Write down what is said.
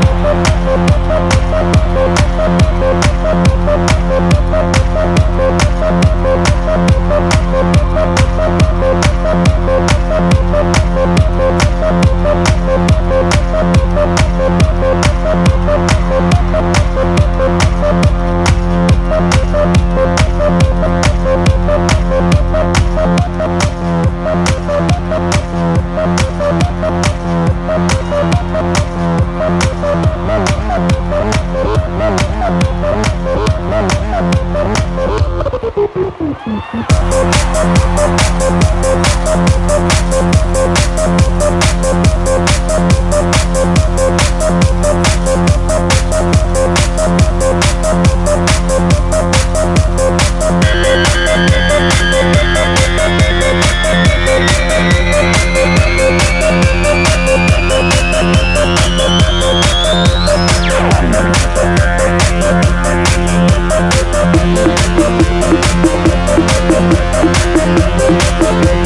Thank you.